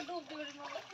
kadar dolduruyorum ama.